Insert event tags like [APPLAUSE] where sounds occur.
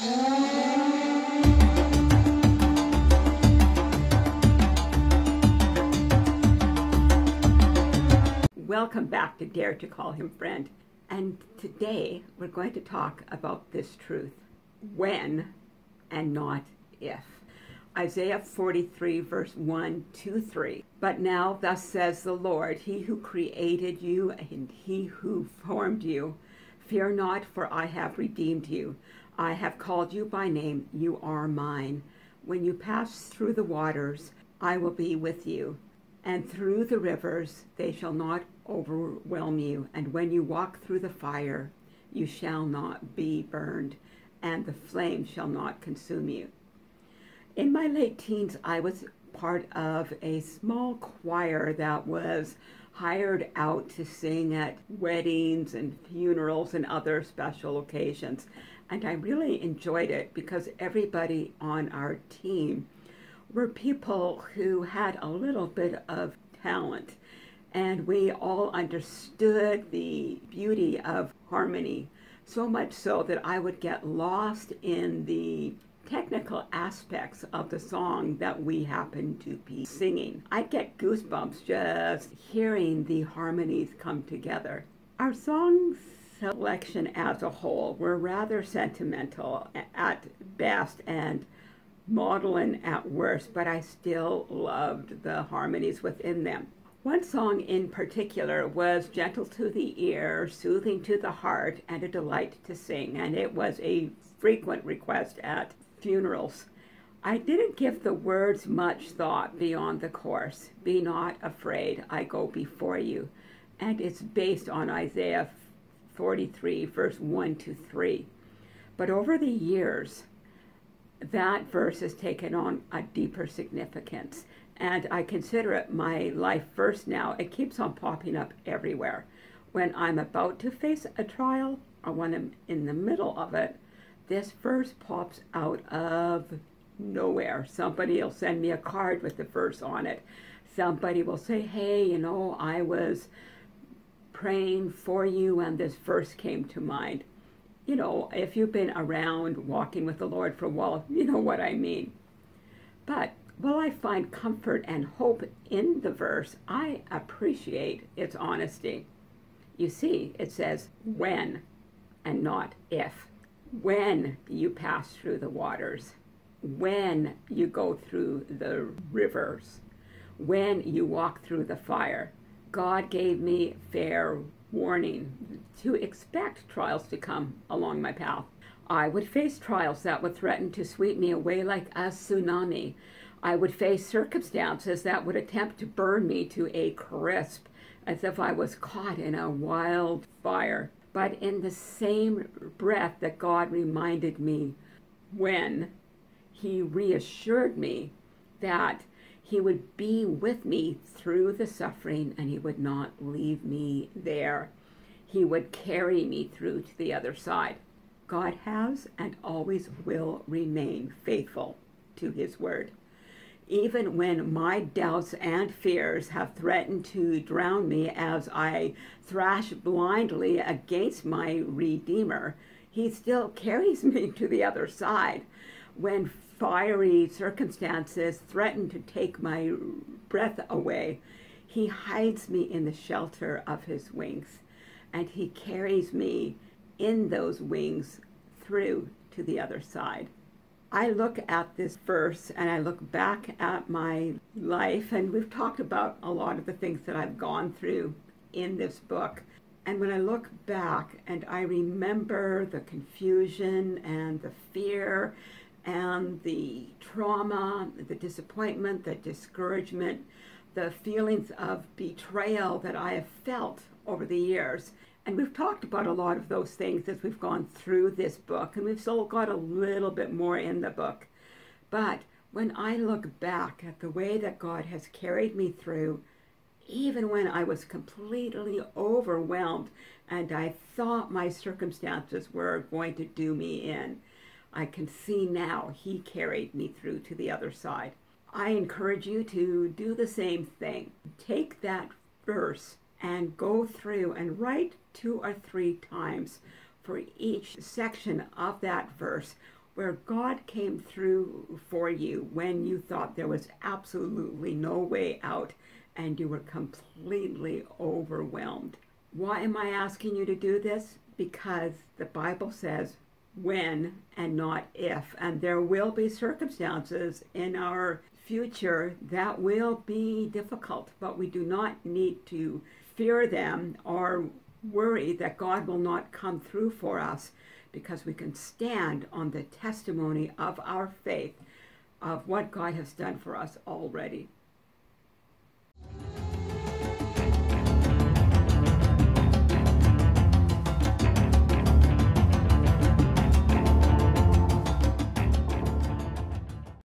Welcome back to Dare to Call Him Friend. And today we're going to talk about this truth when and not if. Isaiah 43, verse 1 2 3. But now, thus says the Lord, He who created you and He who formed you, fear not, for I have redeemed you. I have called you by name, you are mine. When you pass through the waters, I will be with you, and through the rivers, they shall not overwhelm you. And when you walk through the fire, you shall not be burned, and the flame shall not consume you. In my late teens, I was part of a small choir that was hired out to sing at weddings and funerals and other special occasions. And I really enjoyed it because everybody on our team were people who had a little bit of talent. And we all understood the beauty of harmony, so much so that I would get lost in the technical aspects of the song that we happened to be singing. I get goosebumps just hearing the harmonies come together. Our song selection as a whole were rather sentimental at best and maudlin at worst, but I still loved the harmonies within them. One song in particular was gentle to the ear, soothing to the heart, and a delight to sing, and it was a frequent request at funerals. I didn't give the words much thought beyond the chorus. Be not afraid, I go before you. And it's based on Isaiah 43, verse 1 to 3. But over the years, that verse has taken on a deeper significance. And I consider it my life verse now. It keeps on popping up everywhere. When I'm about to face a trial or when I'm in the middle of it, this verse pops out of nowhere. Somebody will send me a card with the verse on it. Somebody will say, hey, you know, I was praying for you and this verse came to mind. You know, if you've been around walking with the Lord for a while, you know what I mean. But while I find comfort and hope in the verse, I appreciate its honesty. You see, it says when and not if when you pass through the waters, when you go through the rivers, when you walk through the fire. God gave me fair warning to expect trials to come along my path. I would face trials that would threaten to sweep me away like a tsunami. I would face circumstances that would attempt to burn me to a crisp as if I was caught in a wild fire but in the same breath that God reminded me when He reassured me that He would be with me through the suffering and He would not leave me there. He would carry me through to the other side. God has and always will remain faithful to His word even when my doubts and fears have threatened to drown me as I thrash blindly against my Redeemer, He still carries [LAUGHS] me to the other side. When fiery circumstances threaten to take my breath away, He hides me in the shelter of His wings, and He carries me in those wings through to the other side. I look at this verse and I look back at my life, and we've talked about a lot of the things that I've gone through in this book. And when I look back and I remember the confusion and the fear and the trauma, the disappointment, the discouragement, the feelings of betrayal that I have felt over the years, and we've talked about a lot of those things as we've gone through this book, and we've still got a little bit more in the book. But when I look back at the way that God has carried me through, even when I was completely overwhelmed and I thought my circumstances were going to do me in, I can see now He carried me through to the other side. I encourage you to do the same thing. Take that verse and go through and write two or three times for each section of that verse where God came through for you when you thought there was absolutely no way out and you were completely overwhelmed. Why am I asking you to do this? Because the Bible says when and not if, and there will be circumstances in our future that will be difficult, but we do not need to fear them or worry that God will not come through for us because we can stand on the testimony of our faith of what God has done for us already.